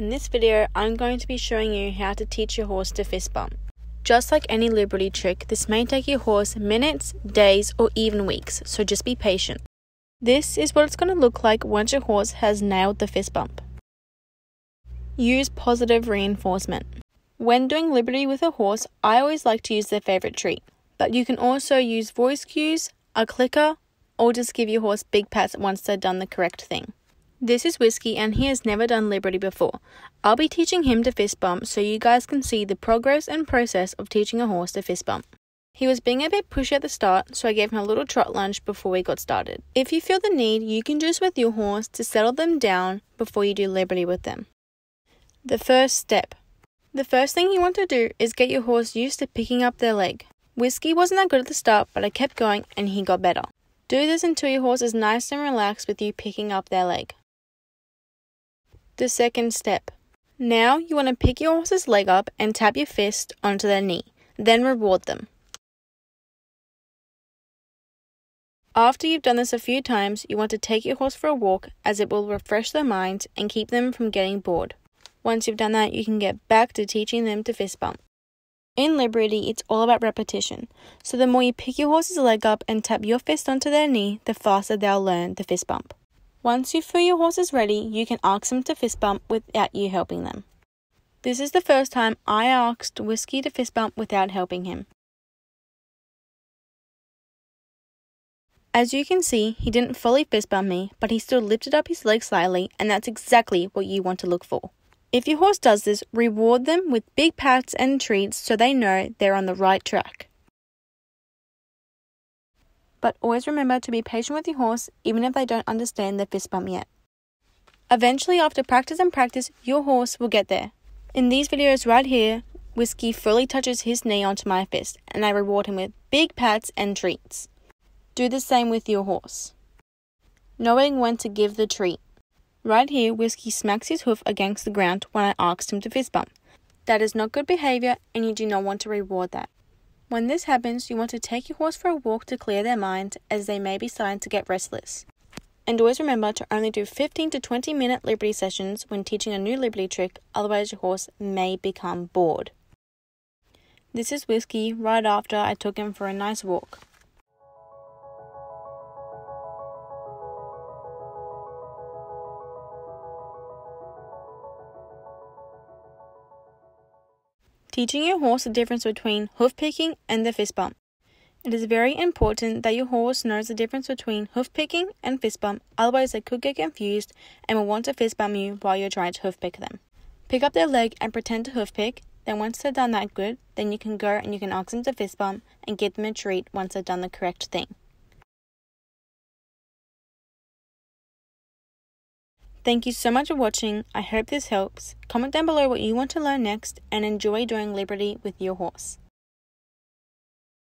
In this video, I'm going to be showing you how to teach your horse to fist bump. Just like any Liberty trick, this may take your horse minutes, days, or even weeks, so just be patient. This is what it's going to look like once your horse has nailed the fist bump. Use positive reinforcement. When doing Liberty with a horse, I always like to use their favorite treat, but you can also use voice cues, a clicker, or just give your horse big pats once they've done the correct thing. This is Whiskey and he has never done Liberty before. I'll be teaching him to fist bump so you guys can see the progress and process of teaching a horse to fist bump. He was being a bit pushy at the start, so I gave him a little trot lunge before we got started. If you feel the need, you can just with your horse to settle them down before you do Liberty with them. The first step. The first thing you want to do is get your horse used to picking up their leg. Whiskey wasn't that good at the start, but I kept going and he got better. Do this until your horse is nice and relaxed with you picking up their leg. The second step. Now you want to pick your horse's leg up and tap your fist onto their knee, then reward them. After you've done this a few times, you want to take your horse for a walk as it will refresh their minds and keep them from getting bored. Once you've done that, you can get back to teaching them to fist bump. In Liberty, it's all about repetition. So the more you pick your horse's leg up and tap your fist onto their knee, the faster they'll learn the fist bump. Once you feel your horse is ready, you can ask them to fist bump without you helping them. This is the first time I asked Whiskey to fist bump without helping him. As you can see, he didn't fully fist bump me, but he still lifted up his leg slightly, and that's exactly what you want to look for. If your horse does this, reward them with big pats and treats so they know they're on the right track. But always remember to be patient with your horse, even if they don't understand the fist bump yet. Eventually, after practice and practice, your horse will get there. In these videos right here, Whiskey fully touches his knee onto my fist, and I reward him with big pats and treats. Do the same with your horse. Knowing when to give the treat. Right here, Whiskey smacks his hoof against the ground when I asked him to fist bump. That is not good behavior, and you do not want to reward that. When this happens, you want to take your horse for a walk to clear their mind, as they may be starting to get restless. And always remember to only do 15 to 20 minute Liberty sessions when teaching a new Liberty trick, otherwise, your horse may become bored. This is Whiskey right after I took him for a nice walk. Teaching your horse the difference between hoof picking and the fist bump. It is very important that your horse knows the difference between hoof picking and fist bump, otherwise, they could get confused and will want to fist bump you while you're trying to hoof pick them. Pick up their leg and pretend to hoof pick, then, once they've done that good, then you can go and you can ask them to fist bump and give them a treat once they've done the correct thing. Thank you so much for watching. I hope this helps. Comment down below what you want to learn next and enjoy doing Liberty with your horse.